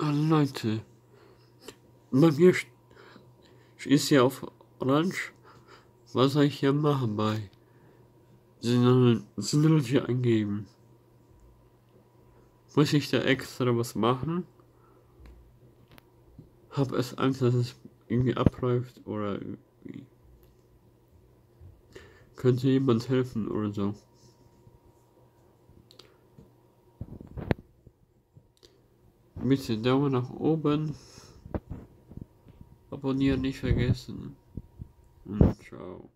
Leute. Bei mir ist ja auf Orange. Was soll ich hier machen bei? Synology eingeben. Muss ich da extra was machen? Hab es Angst, dass es irgendwie abläuft oder irgendwie. Könnte jemand helfen oder so? Bitte Daumen nach oben. Abonnieren nicht vergessen. Und ciao.